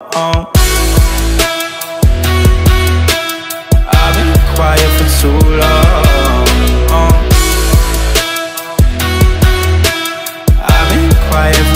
on. I've been quiet for too long. Um, I've been quiet.